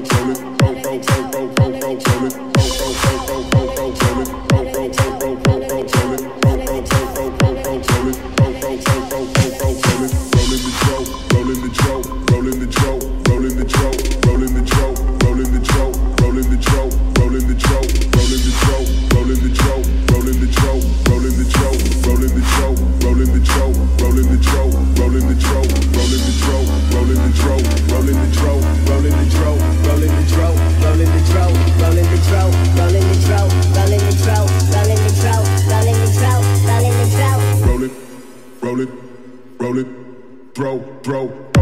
control it, control, control, control, control it. roll it, roll it, throw, throw.